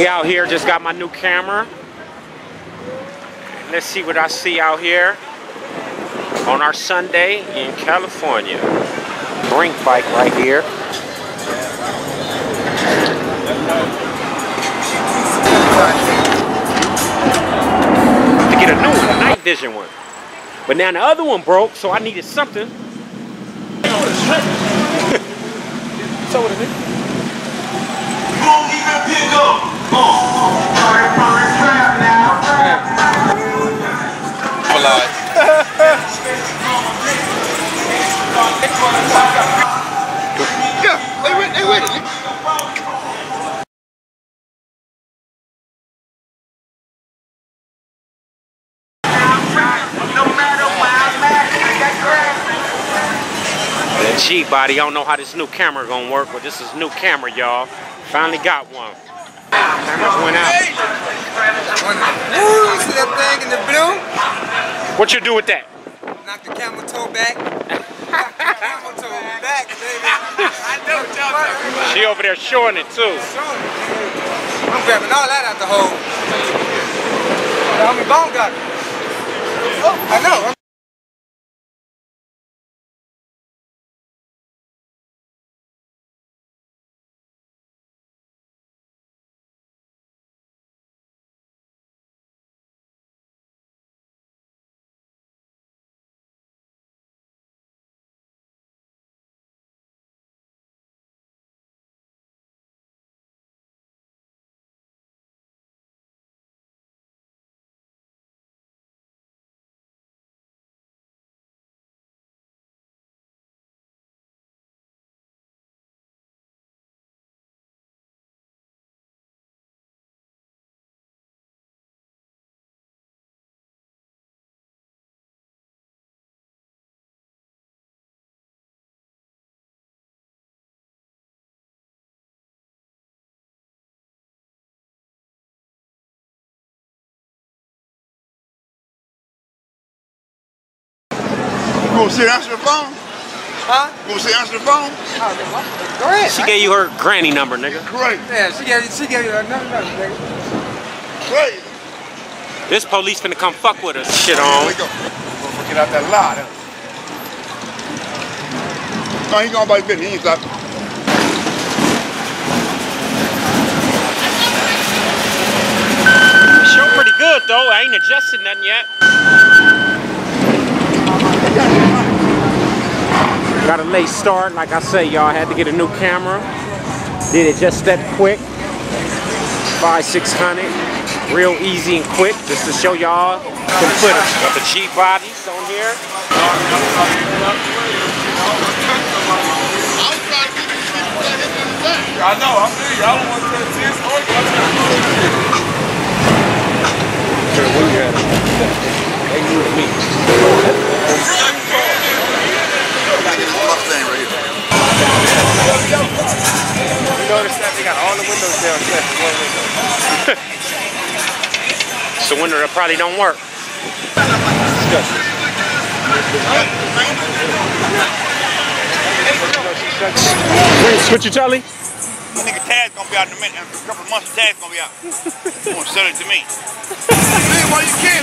We out here, just got my new camera. Let's see what I see out here on our Sunday in California. Brink bike right here. To get a new one, a night vision one. But now the other one broke, so I needed something. so what is it? Yeah, they with, they body. I don't know how this new camera gonna work, but this is new camera, y'all. Finally got one. Cameras went out. Ooh, see that thing in the blue? What you do with that? Knock the camel toe back. She over there showing it too. I'm grabbing all that out the hole. The homie Bone got it. Oh, I know. Gonna sit answer the phone? Huh? You gonna sit answer the phone? Oh, go ahead. She gave you her granny number, nigga. Great, Yeah, she gave, she gave you another number, nigga. great. This police finna come fuck with us. Shit on. Wake up. Get out that lot. Huh? No, he going by his business. He ain't stop. Show pretty good though. I ain't adjusted nothing yet. Got a late start, like I say, y'all. Had to get a new camera. Did it just that quick. Five, six hundred. Real easy and quick, just to show y'all some footage. Got the G bodies on here. I know, I'm saying, y'all don't want to take this or Mustang that they got all the windows down except for one window. It's a window that probably don't work. What you telling? My nigga Tad's gonna be out in a minute. In a couple months, Tad's gonna be out. You wanna sell it to me? Man, why you can,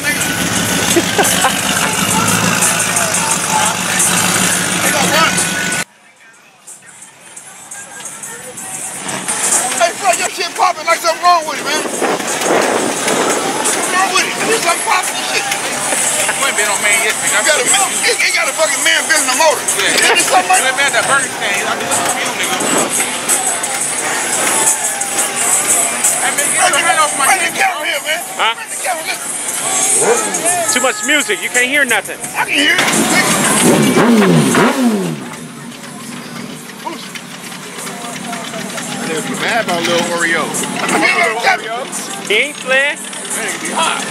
Music. You can't hear nothing. I can hear it. Be mad about little Oreo. He ain't playing. Be hot.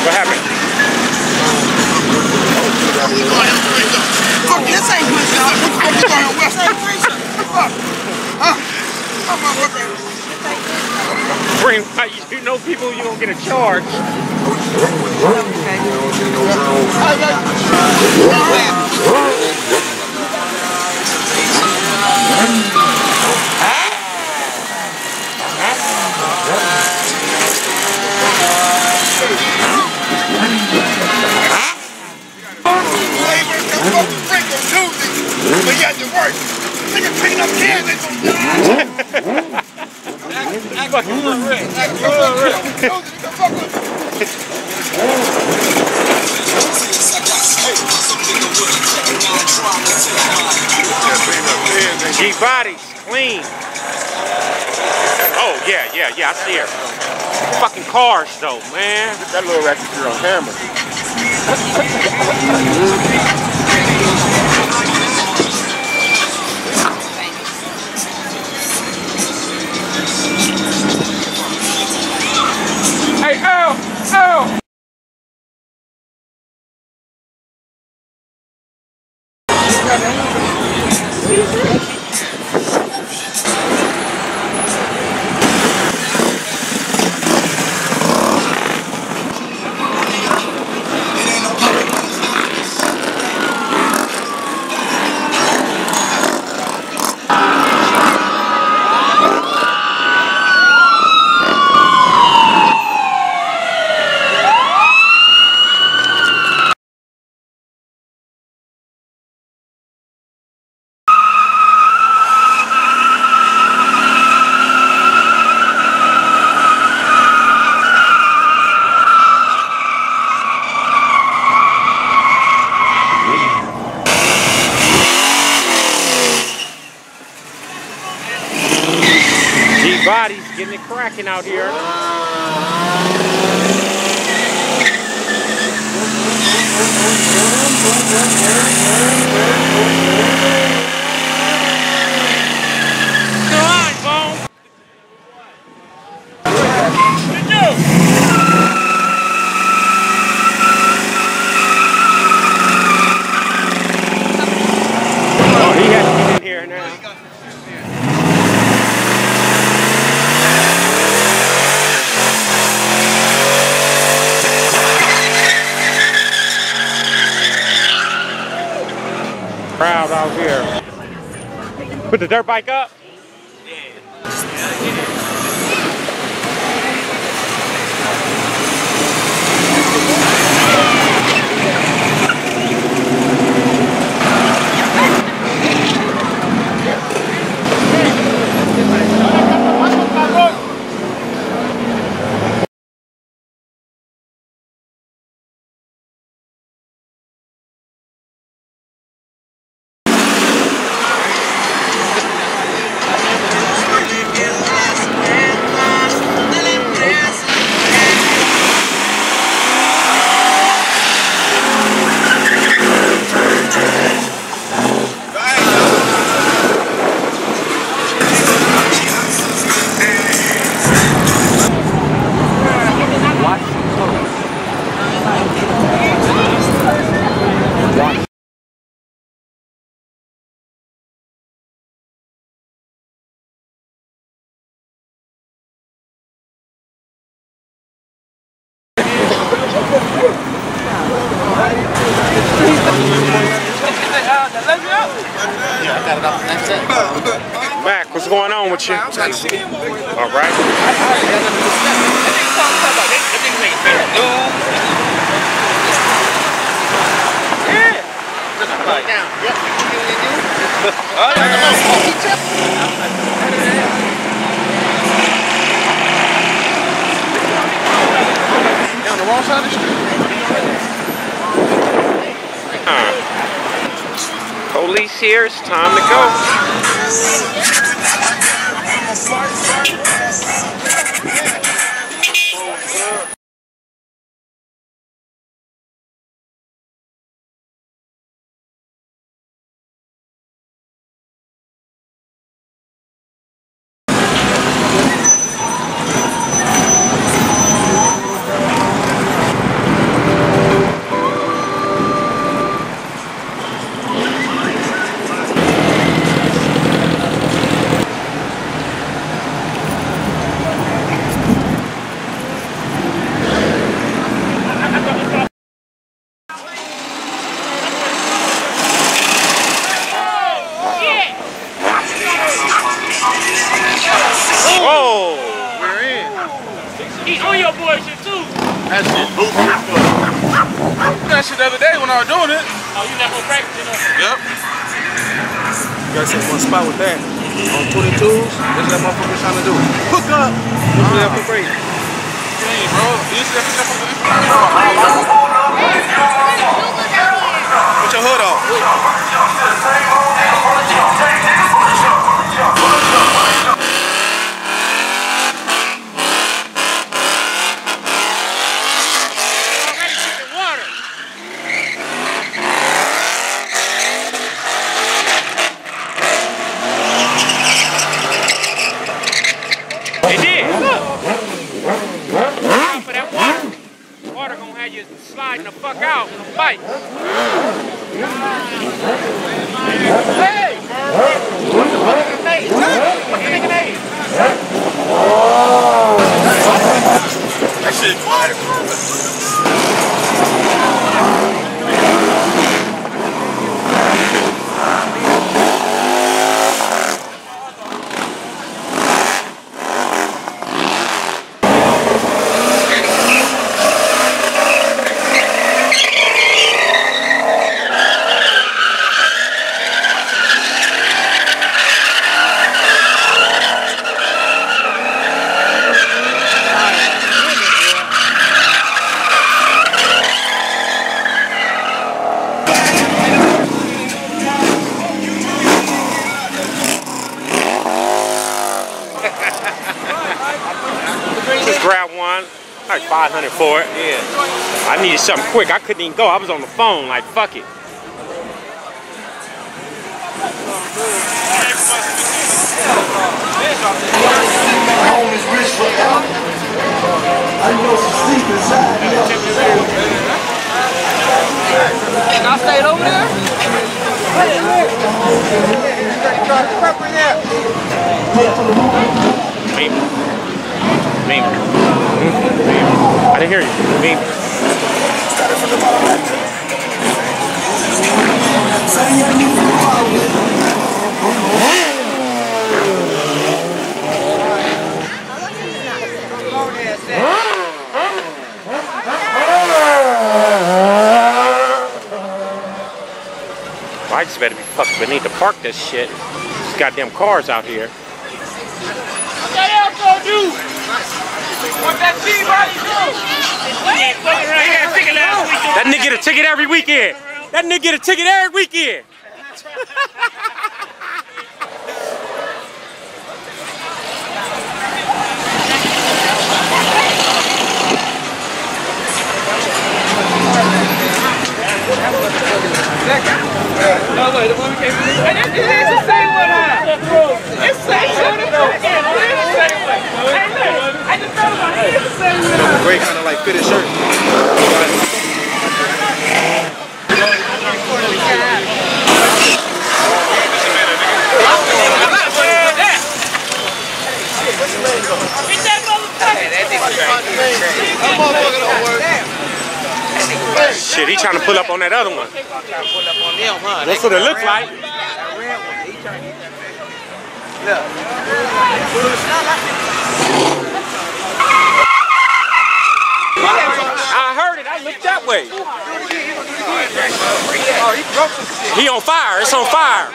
What happened? Fuck, this ain't good stuff. What the fuck you going west? Fuck. Huh? I'm. Bring, you know people, you don't get a charge. I G bodies, clean. Oh yeah, yeah, yeah, I see her. Fucking cars though, man. That little ratchet girl on camera. Hey, Al! Al! G bodies getting it cracking out here. Come on, Bone. Oh, he has to get in here now. Crowd out here. Put the dirt bike up. On with you? All right. Wrong. Police here. It's time to go. That's just moving as fuck. that shit the other day when I was doing it. Oh, you left on practice, Yep. You guys said one spot with that. On 22s, that's that motherfucker trying to do. Hook up! Look at that for free. Dang, bro. You should have put that Put your hood off. That shit quiet. Just grab one. Like 500 for it. Yeah. I needed something quick. I couldn't even go. I was on the phone. Like, fuck it. home is rich forever. I know some sleep inside. I stayed over there? Maybe. Maybe. Maybe. I didn't hear you. Maybe. Bikes better be fucked. We need to park this shit. These goddamn cars out here. What that else gonna do? That fucking around here ticket last week. That nigga get a ticket every weekend. That nigga get a ticket every weekend. Great kind of like fitted shirt. Get that motherfucker. Shit, he trying to pull up on that other one. That's what it looks like. I heard it. I looked that way. He on fire. It's on fire.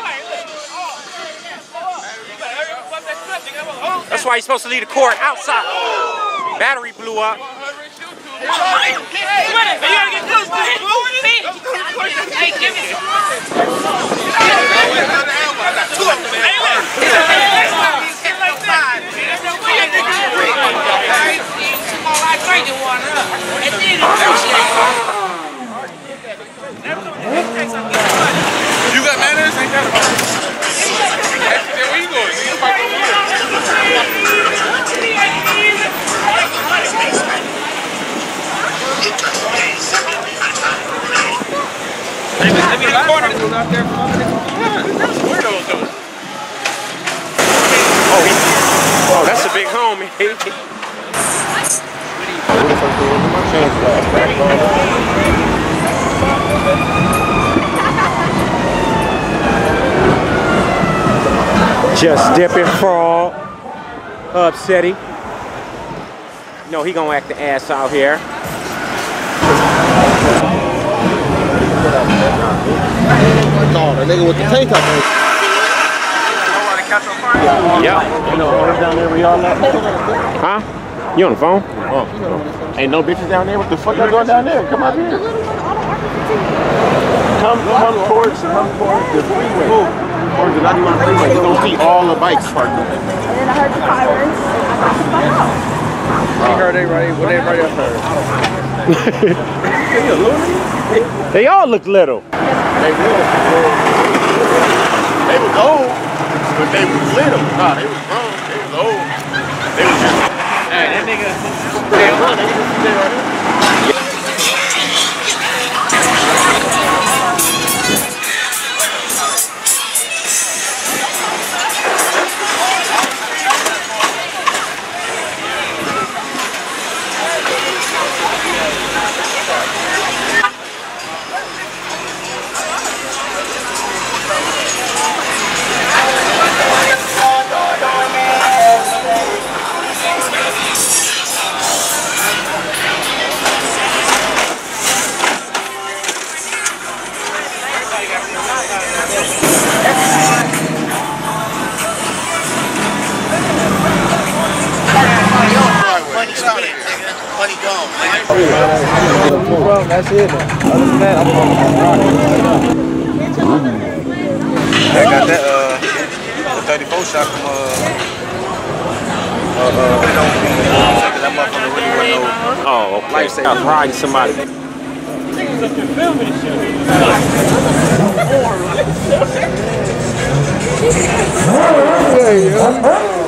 That's why he's supposed to leave the court outside. Battery blew up. Hey, give me You got manners? Ain't that Then where you going? You fight over here. Oh, he, oh, that's a big homie. Just dipping frog. Upsetty. No, he gonna act the ass out here. No, the nigga with the tank top on. You know, down there y'all at? Huh? You on the phone? Ain't no bitches down there. What the fuck y'all doing down there? Come up here. Come, come towards, come towards the freeway. Towards the 91 freeway. You gonna see all the bikes parked there. And then I heard the sirens. I got the fuck out. He heard everybody, what everybody else heard. They all look little. They was. They was old, but they was little. Nah, they was grown. They was old. They was just. Hey, that nigga. That's it. Other than that, I'm on I got that uh the 34 shot from uh uh, uh, that motherfucker really wasn't no Oh, okay. I was riding somebody. You talk to Crystal?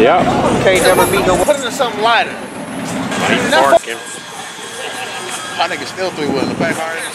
Yep. can't never no put it in something lighter. Barking. My nigga still three wheeling the back already.